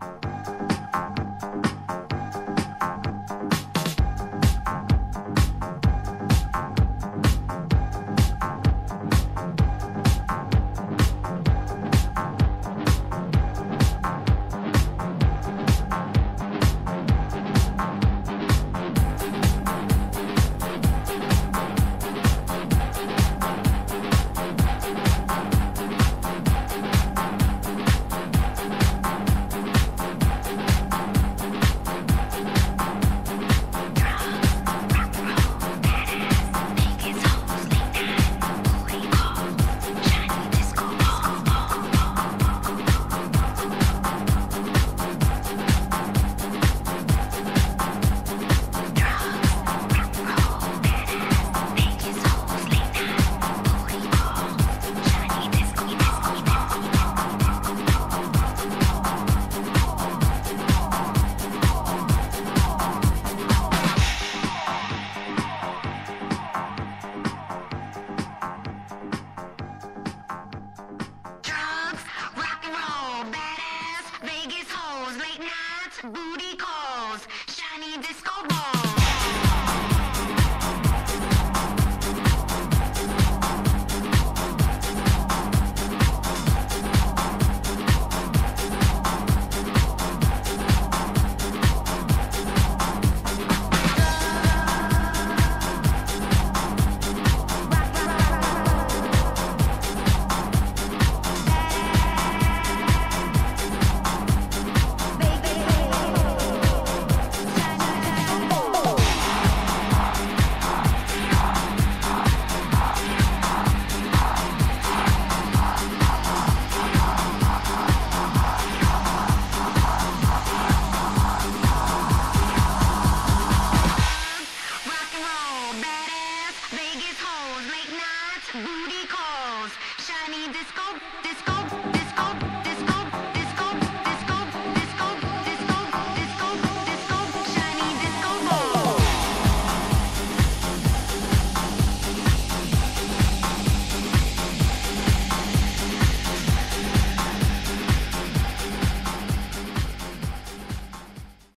Bye. booty. Booty calls, shiny disco, disco.